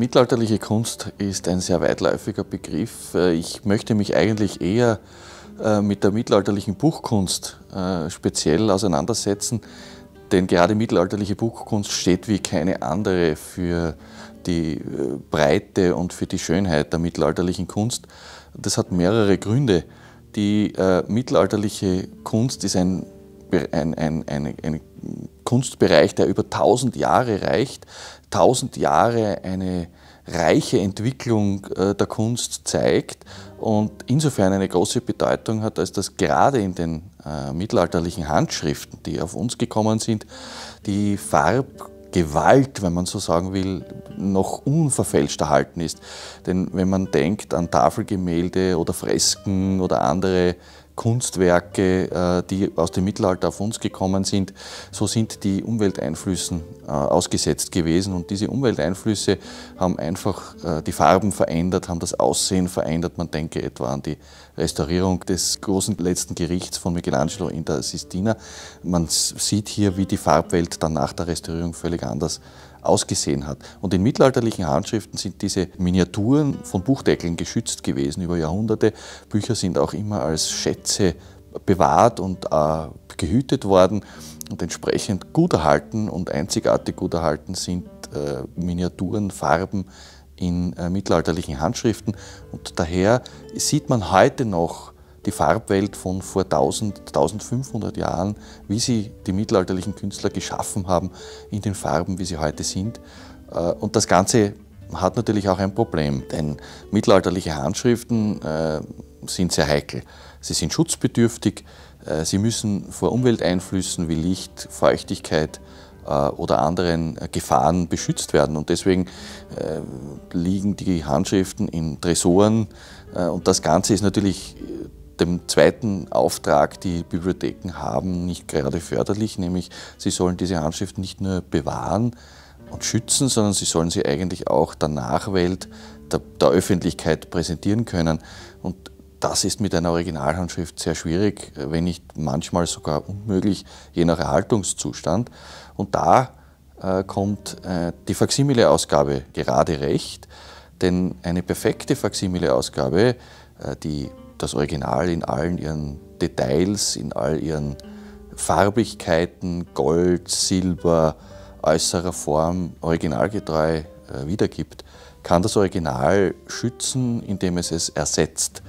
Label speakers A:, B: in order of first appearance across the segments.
A: Mittelalterliche Kunst ist ein sehr weitläufiger Begriff. Ich möchte mich eigentlich eher äh, mit der mittelalterlichen Buchkunst äh, speziell auseinandersetzen, denn gerade mittelalterliche Buchkunst steht wie keine andere für die äh, Breite und für die Schönheit der mittelalterlichen Kunst. Das hat mehrere Gründe. Die mittelalterliche Kunst ist ein, ein, ein, ein, ein Kunstbereich, der über tausend Jahre reicht. Tausend Jahre eine reiche Entwicklung äh, der Kunst zeigt und insofern eine große Bedeutung hat, als dass gerade in den äh, mittelalterlichen Handschriften, die auf uns gekommen sind, die Farbgewalt, wenn man so sagen will, noch unverfälscht erhalten ist. Denn wenn man denkt an Tafelgemälde oder Fresken oder andere Kunstwerke, äh, die aus dem Mittelalter auf uns gekommen sind, so sind die Umwelteinflüssen äh, ausgesetzt gewesen. Und diese Umwelteinflüsse haben einfach äh, die Farben verändert, haben das Aussehen verändert. Man denke etwa an die Restaurierung des großen letzten Gerichts von Michelangelo in der Sistina. Man sieht hier, wie die Farbwelt dann nach der Restaurierung völlig anders ausgesehen hat. Und in mittelalterlichen Handschriften sind diese Miniaturen von Buchdeckeln geschützt gewesen über Jahrhunderte. Bücher sind auch immer als Schätze bewahrt und äh, gehütet worden und entsprechend gut erhalten und einzigartig gut erhalten sind äh, Miniaturen, Farben in äh, mittelalterlichen Handschriften. Und daher sieht man heute noch die Farbwelt von vor 1000, 1500 Jahren, wie sie die mittelalterlichen Künstler geschaffen haben in den Farben, wie sie heute sind. Äh, und das Ganze hat natürlich auch ein Problem, denn mittelalterliche Handschriften äh, sind sehr heikel. Sie sind schutzbedürftig, äh, sie müssen vor Umwelteinflüssen wie Licht, Feuchtigkeit oder anderen Gefahren beschützt werden. Und deswegen liegen die Handschriften in Tresoren. Und das Ganze ist natürlich dem zweiten Auftrag, die Bibliotheken haben, nicht gerade förderlich, nämlich sie sollen diese Handschriften nicht nur bewahren und schützen, sondern sie sollen sie eigentlich auch der Nachwelt, der, der Öffentlichkeit präsentieren können. Und das ist mit einer Originalhandschrift sehr schwierig, wenn nicht manchmal sogar unmöglich, je nach Erhaltungszustand. Und da äh, kommt äh, die Faksimile-Ausgabe gerade recht, denn eine perfekte Faksimile-Ausgabe, äh, die das Original in allen ihren Details, in all ihren Farbigkeiten, Gold, Silber, äußerer Form originalgetreu äh, wiedergibt, kann das Original schützen, indem es es ersetzt.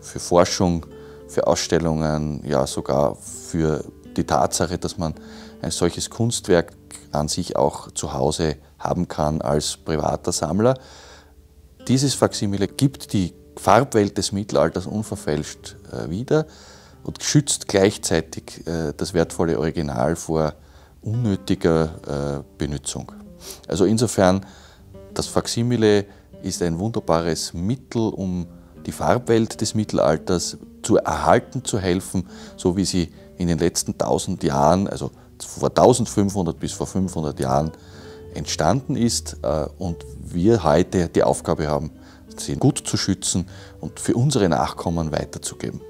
A: Für Forschung, für Ausstellungen, ja sogar für die Tatsache, dass man ein solches Kunstwerk an sich auch zu Hause haben kann als privater Sammler. Dieses Faksimile gibt die Farbwelt des Mittelalters unverfälscht äh, wieder und schützt gleichzeitig äh, das wertvolle Original vor unnötiger äh, Benutzung. Also insofern, das Faksimile ist ein wunderbares Mittel, um die Farbwelt des Mittelalters zu erhalten zu helfen, so wie sie in den letzten 1000 Jahren, also vor 1500 bis vor 500 Jahren entstanden ist und wir heute die Aufgabe haben, sie gut zu schützen und für unsere Nachkommen weiterzugeben.